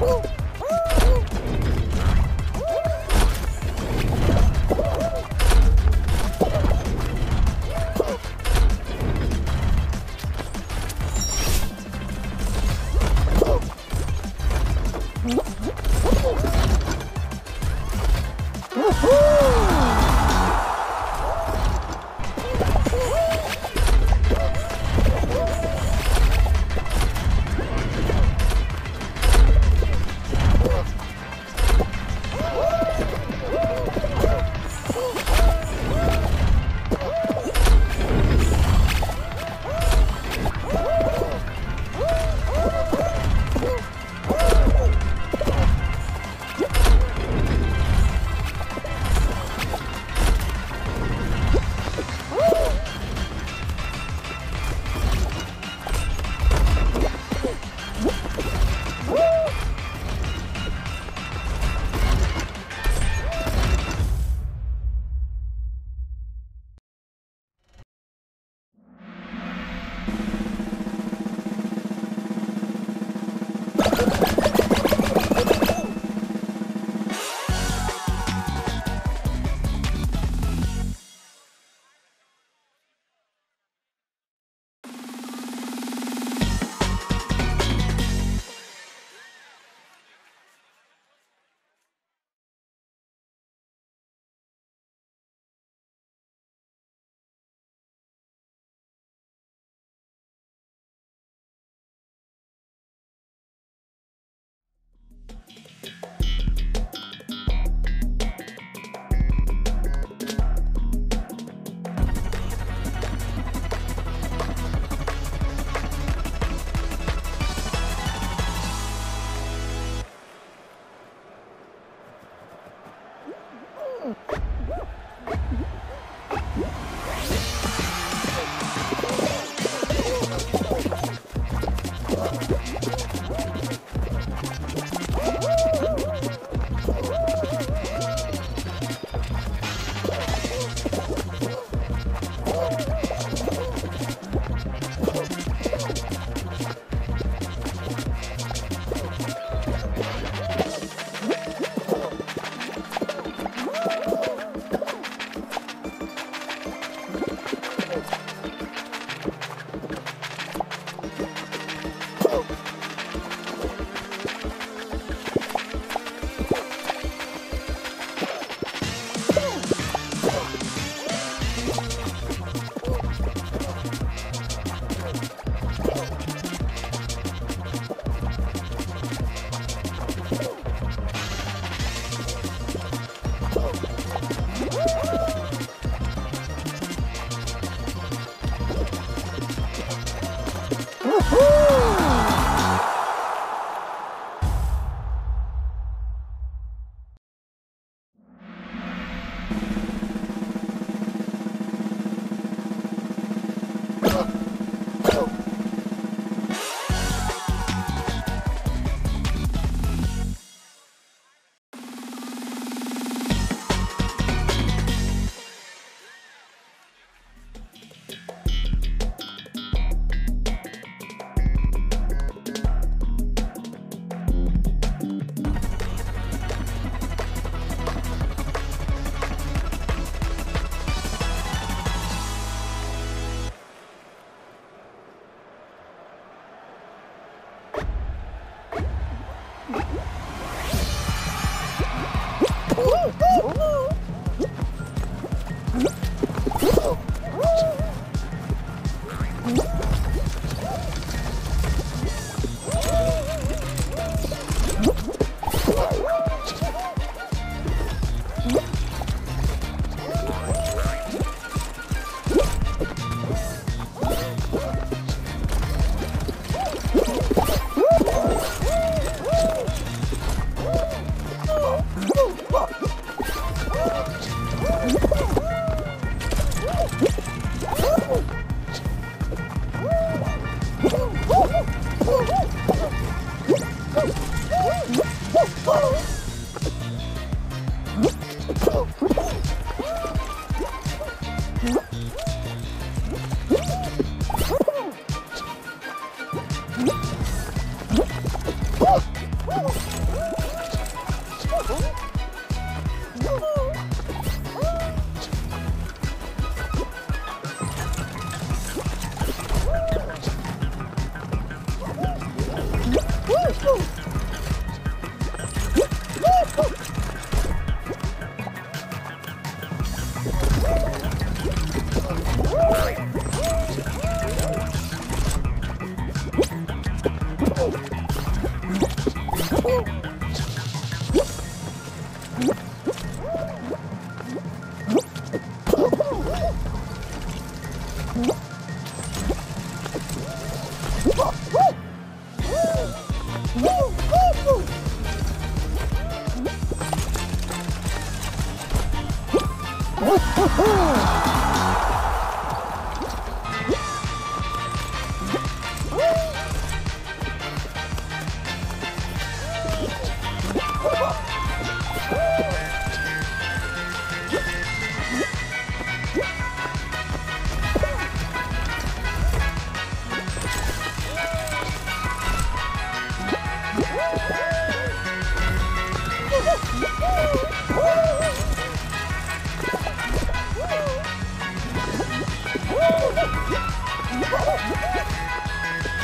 Woo!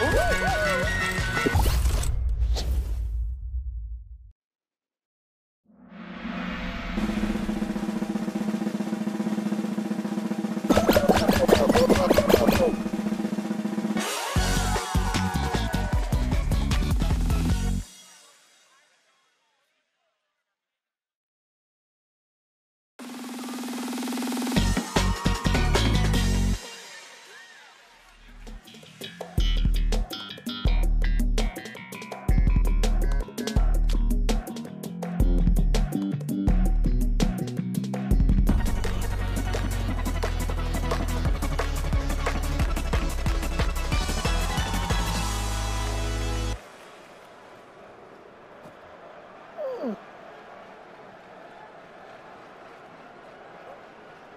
Woo!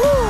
Woo!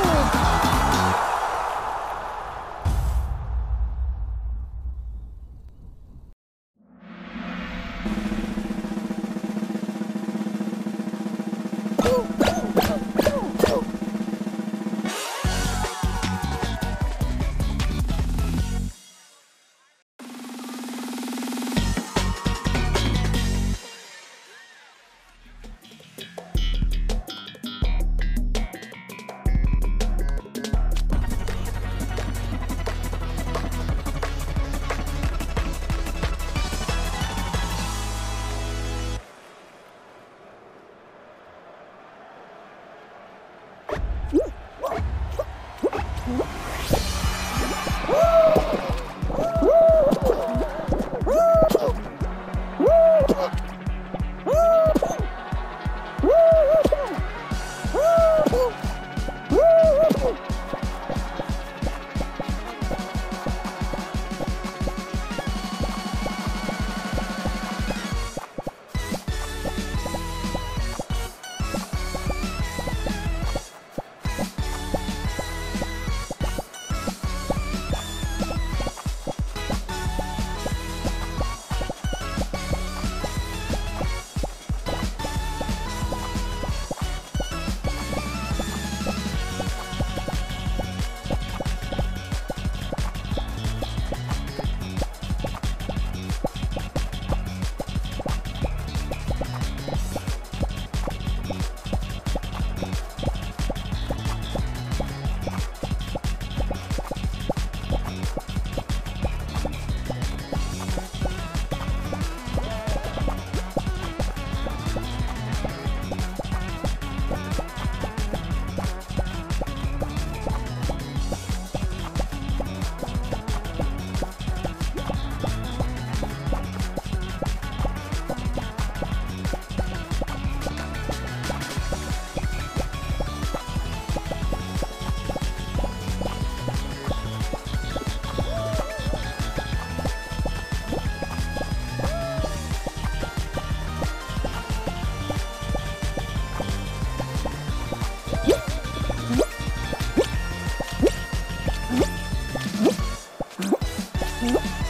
嗯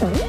응?